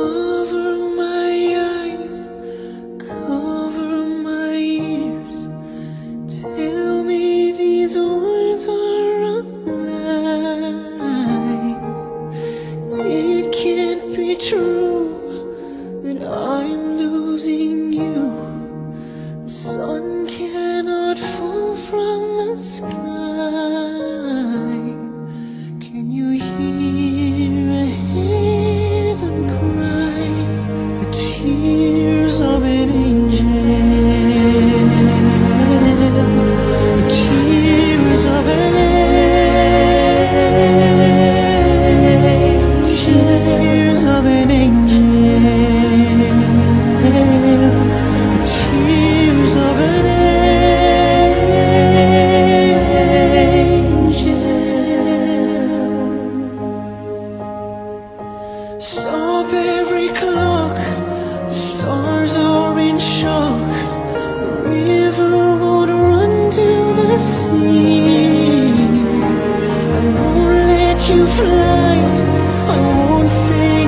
Cover my eyes, cover my ears. Tell me these words are. It can't be true that I'm losing you. The sun cannot fall from the sky. Stop every clock, the stars are in shock. The river would run to the sea. I won't let you fly, I won't say.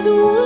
is